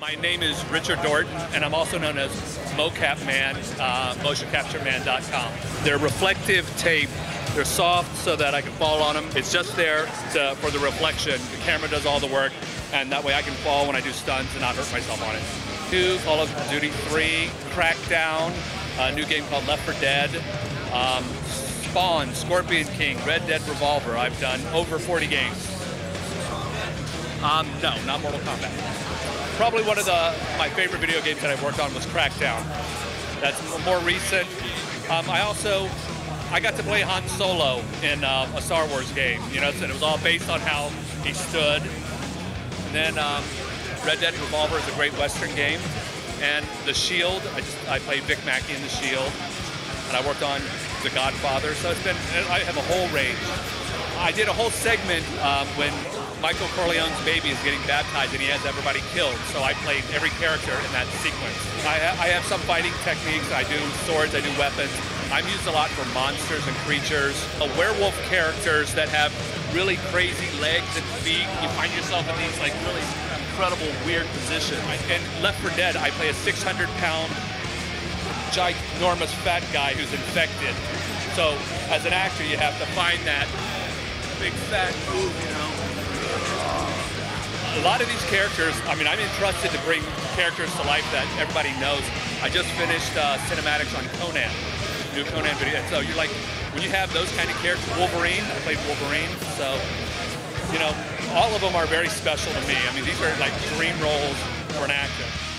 My name is Richard Dorton, and I'm also known as MoCap Man, uh, motioncaptureman.com. They're reflective tape. They're soft so that I can fall on them. It's just there to, for the reflection. The camera does all the work, and that way I can fall when I do stunts and not hurt myself on it. Two, Call of Duty 3, Crackdown, a new game called Left 4 Dead, um, Spawn, Scorpion King, Red Dead Revolver. I've done over 40 games. Um, no, not Mortal Kombat. Probably one of the my favorite video games that I've worked on was Crackdown. That's more recent. Um, I also I got to play Han Solo in uh, a Star Wars game. You know, and it was all based on how he stood. And then um, Red Dead Revolver is a great Western game, and The Shield. I just I played Vic Mackey in The Shield, and I worked on The Godfather. So it's been I have a whole range. I did a whole segment um, when Michael Corleone's baby is getting baptized and he has everybody killed. So I played every character in that sequence. I, ha I have some fighting techniques. I do swords. I do weapons. I'm used a lot for monsters and creatures. A werewolf characters that have really crazy legs and feet. You find yourself in these like really incredible weird positions. And Left 4 Dead, I play a 600 pound ginormous fat guy who's infected. So as an actor, you have to find that big fat move, you know. A lot of these characters, I mean, I'm entrusted to bring characters to life that everybody knows. I just finished uh, cinematics on Conan, new Conan video. And so you're like, when you have those kind of characters, Wolverine, I played Wolverine, so, you know, all of them are very special to me. I mean, these are like dream roles for an actor.